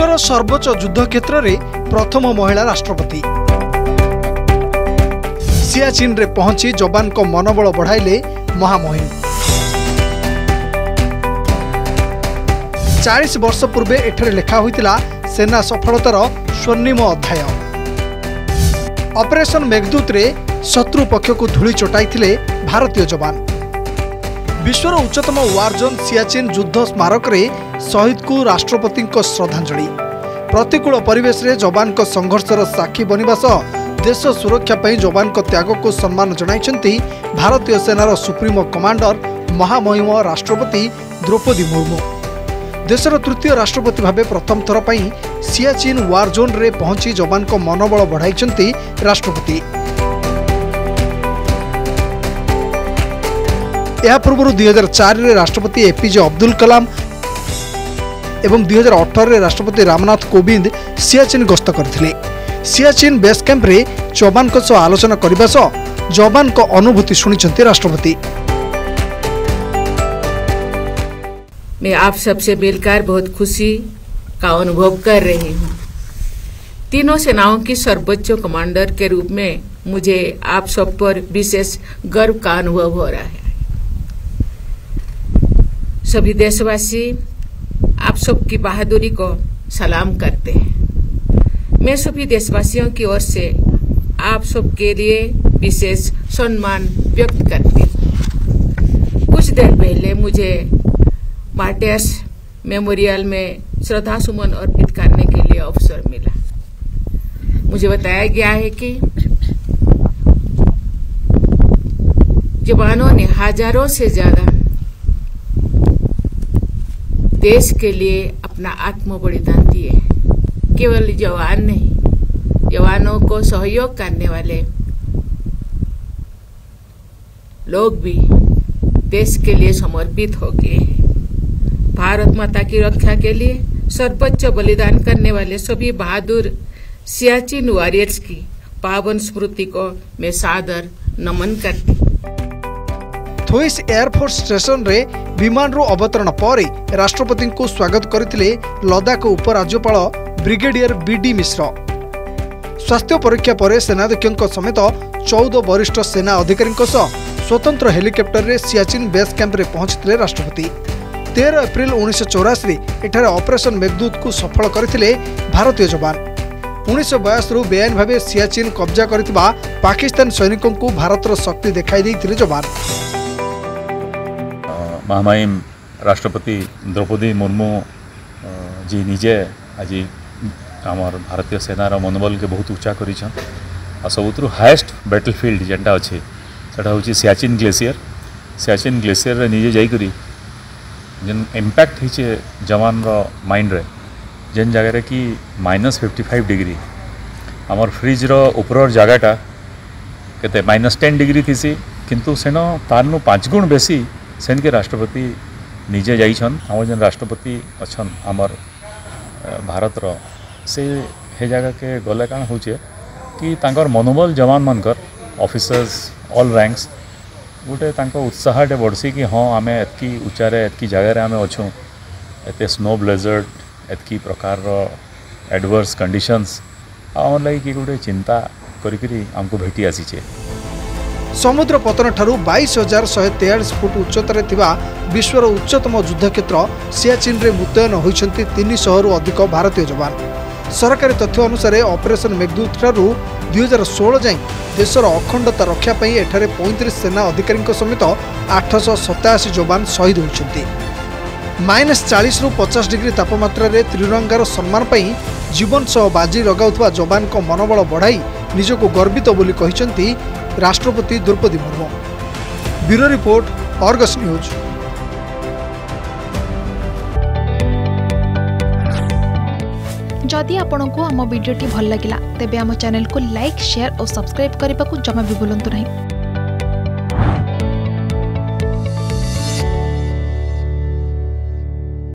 ବିଶ୍ୱର ସର୍ବୋଚ୍ଚ ଯୁଦ୍ଧ କ୍ଷେତ୍ରରେ ପ୍ରଥମ ମହିଳା ରାଷ୍ଟ୍ରପତି ସିଆଚିନ୍ରେ ପହଞ୍ଚି ଯବାନଙ୍କ ମନୋବଳ ବଢ଼ାଇଲେ ମହାମହିମ ଚାଳିଶ ବର୍ଷ ପୂର୍ବେ ଏଠାରେ ଲେଖା ହୋଇଥିଲା ସେନା ସଫଳତାର ସ୍ୱର୍ଣ୍ଣିମ ଅଧ୍ୟାୟ ଅପରେସନ ମେଘଦୂତରେ ଶତ୍ରୁ ପକ୍ଷକୁ ଧୂଳି ଚଟାଇଥିଲେ ଭାରତୀୟ ଯବାନ ବିଶ୍ୱର ଉଚ୍ଚତମ ୱାର୍ ଜୋନ୍ ସିଆଚିନ୍ ଯୁଦ୍ଧ ସ୍ମାରକରେ ଶହୀଦକୁ ରାଷ୍ଟ୍ରପତିଙ୍କ ଶ୍ରଦ୍ଧାଞ୍ଜଳି। ପ୍ରତିକୂଳ ପରିବେଶରେ ଯବାନଙ୍କ ସଂଘର୍ଷର ସାକ୍ଷୀ ବନିବା ସହ ଦେଶ ସୁରକ୍ଷା ପାଇଁ ଯବାନଙ୍କ ତ୍ୟାଗକୁ ସମ୍ମାନ ଜଣାଇଛନ୍ତି ଭାରତୀୟ ସେନାର ସୁପ୍ରିମୋ କମାଣ୍ଡର ମହାମହିମ ରାଷ୍ଟ୍ରପତି ଦ୍ରୌପଦୀ ମୁର୍ମୁ। ଦେଶର ତୃତୀୟ ରାଷ୍ଟ୍ରପତି ଭାବେ ପ୍ରଥମ ଥର ପାଇଁ ସିଆଚିନ୍ ୱାର୍ ଜୋନ୍ରେ ପହଞ୍ଚି ଯବାନଙ୍କ ମନୋବଳ ବଢ଼ାଇଛନ୍ତି ରାଷ୍ଟ୍ରପତି। ଏହା ପୂର୍ବରୁ ଦୁଇ ହଜାର ଚାରିରେ ରାଷ୍ଟ୍ରପତି ଏପିଜେ ଅବଦୁଲ କଲାମ ଏବଂ ଦୁଇ ହଜାର ଅଠରରେ ରାଷ୍ଟ୍ରପତି ରାମନାଥ କୋବିନ୍ଦ ସିଆଚିନ୍ ଗସ୍ତ କରିଥିଲେ ସିଆଚିନ୍ ବେସ୍ କ୍ୟାମ୍ପରେ ଯବାନଙ୍କ ସହ ଆଲୋଚନା କରିବା ସହ ଯବାନଙ୍କ ଅନୁଭୂତି ଶୁଣିଛନ୍ତି ରାଷ୍ଟ୍ରପତି मैं आप सबसे मिलकर बहुत खुशी का अनुभव कर रही हूँ तीनों सेनाओं की सर्वोच्च कमांडर के रूप में मुझे आप सब पर विशेष गर्व का अनुभव हो रहा है सभी देशवासी, आप सबकी बहादुरी को सलाम करते हैं। मैं सभी देशवासियों की ओर से आप सबके लिए विशेष सम्मान व्यक्त करती हूँ। कुछ देर पहले मुझे मार्टियर्स मेमोरियल में श्रद्धा सुमन अर्पित करने के लिए अवसर मिला। मुझे बताया गया है कि जवानों ने हज़ारों से ज़्यादा देश के लिए अपना आत्म बलिदान दिए। केवल जवान नहीं, जवानों को सहयोग करने वाले लोग भी देश के लिए समर्पित हो गए हैं। भारत माता की रक्षा के लिए सर्वोच्च बलिदान करने वाले सभी बहादुर सियाचिन वॉरियर्स की पावन स्मृति को मैं सादर नमन करती থোইস এয়ারফোর্স স্টেসনরে বিমানর অবতরণ পরে রাষ্ট্রপতি স্বাগত করে লদাখ উপরাজ্যপাল ব্রিগেডিয়ার বিডি মিশ্র ସ୍ୱାସ୍ଥ୍ୟ ପରୀକ୍ଷା ପରେ ସେନାଧ୍ୟକ୍ଷଙ୍କ ସମେତ ଚଉଦ ବରିଷ୍ଠ ସେନା ଅଧିକାରୀଙ୍କ ସହ ସ୍ୱତନ୍ତ୍ର ହେଲିକପ୍ଟରରେ ସିଆଚିନ୍ ବେସ୍ କ୍ୟାମ୍ପରେ ପହଞ୍ଚିଥିଲେ ରାଷ୍ଟ୍ରପତି ତେର ଏପ୍ରିଲ ଉଣେଇଶହ ଚଉରାଅଶୀରେ ଏଠାରେ ଅପରେସନ୍ ମେଘଦୂତକୁ ସଫଳ କରିଥିଲେ ଭାରତୀୟ ଯବାନ ଉଣେଇଶହ ବୟାଶରୁ ବେଆଇନ ଭାବେ ସିଆଚିନ୍ କବ୍ଜା କରିଥିବା ପାକିସ୍ତାନ ସୈନିକଙ୍କୁ ଭାରତର ଶକ୍ତି ଦେଖାଇ ଦେଇଥିଲେ ଯବାନ મહામહિમ રાષ્ટ્રપતિ દ્રૌપદી મુર્મુ જી ନିଜେ ଆଜି ଆମର ଭାରତୀୟ ସେନାର ମନୋବଲକେ ବହୁତ ଉଚ୍ଚା କରିଛନ୍ ଆଉ ସବୁଥିରୁ ହାଏଷ୍ଟ ବ୍ୟାଟଲ୍ ଫିଲ୍ଡ ଯେନ୍ଟା ଅଛି ସେଟା ହେଉଛି ସିଆଚିନ୍ ଗ୍ଲେସିୟର ସିଆଚିନ୍ ଗ୍ଲେସିୟରରେ ନିଜେ ଯାଇକରି ଯେନ୍ ଇମ୍ପାକ୍ଟ ହେଇଛେ ଯବାନର ମାଇଣ୍ଡରେ ଯେନ୍ ଜାଗାରେ କି ମାଇନସ୍ ଫିଫ୍ଟି ଫାଇଭ୍ ଡିଗ୍ରୀ ଆମର ଫ୍ରିଜ୍ର ଉପରର ଜାଗାଟା କେତେ ମାଇନସ୍ ଟେନ୍ ଡିଗ୍ରୀ ଥିସି କିନ୍ତୁ ସେନ ତାର୍ନୁ ପାଞ୍ଚ ଗୁଣ ବେଶୀ ସେନ୍କେ ରାଷ୍ଟ୍ରପତି ନିଜେ ଯାଇଛନ୍ ଆମର ଯେନ୍ ରାଷ୍ଟ୍ରପତି ଅଛନ୍ ଆମର ଭାରତର ସେ ହେ ଜାଗାକେ ଗଲେ କାଣା ହଉଛେ କି ତାଙ୍କର ମନୋବଲ ଯବାନମାନଙ୍କର ଅଫିସର୍ସ ଅଲ୍ ରାଙ୍କସ୍ ଗୋଟେ ତାଙ୍କ ଉତ୍ସାହଟେ ବଢ଼୍ସି କି ହଁ ଆମେ ଏତ୍କି ଉଚ୍ଚାରେ ଏତ୍କି ଜାଗାରେ ଆମେ ଅଛୁଁ ଏତେ ସ୍ନୋ ବ୍ଲେଜର୍ଡ ଏତ୍କି ପ୍ରକାରର ଆଡ଼ଭର୍ସ କଣ୍ଡିସନ୍ସ ଆଉ ଆମର ଲାଗି କି ଗୋଟେ ଚିନ୍ତା କରିକିରି ଆମକୁ ଭେଟି ଆସିଛେ ସମୁଦ୍ର ପତନଠାରୁ ବାଇଶ ହଜାର ଶହେ ତେୟାଳିଶ ଫୁଟ ଉଚ୍ଚତାରେ ଥିବା ବିଶ୍ୱର ଉଚ୍ଚତମ ଯୁଦ୍ଧକ୍ଷେତ୍ର ସିଆଚିନ୍ରେ ମୁତୟନ ହୋଇଛନ୍ତି ତିନିଶହରୁ ଅଧିକ ଭାରତୀୟ ଯବାନ। ସରକାରୀ ତଥ୍ୟ ଅନୁସାରେ ଅପରେସନ ମେଘଦୂତଠାରୁ ଦୁଇହଜାର ଷୋହଳ ଯାଏଁ ଦେଶର ଅଖଣ୍ଡତା ରକ୍ଷା ପାଇଁ ଏଠାରେ ପଇଁତିରିଶ ସେନା ଅଧିକାରୀଙ୍କ ସମେତ ଆଠଶହ ସତାଅଶୀ ଯବାନ ଶହୀଦ ହୋଇଛନ୍ତି। ମାଇନସ୍ ଚାଳିଶରୁ ପଚାଶ ଡିଗ୍ରୀ ତାପମାତ୍ରାରେ ତ୍ରିରଙ୍ଗାର ସମ୍ମାନ ପାଇଁ ଜୀବନ ସହ ବାଜି ଲଗାଉଥିବା ଯବାନଙ୍କ ମନୋବଳ ବଢ଼ାଇ ନିଜକୁ ଗର୍ବିତ ବୋଲି କହିଛନ୍ତି राष्ट्रपति Droupadi Murmu. Bureau report Argus news. जदि आपण को आम भिडी भल लगा तेब आम को लाइक सेयार और सब्सक्राइब करने को जमा भी बुलां नहीं।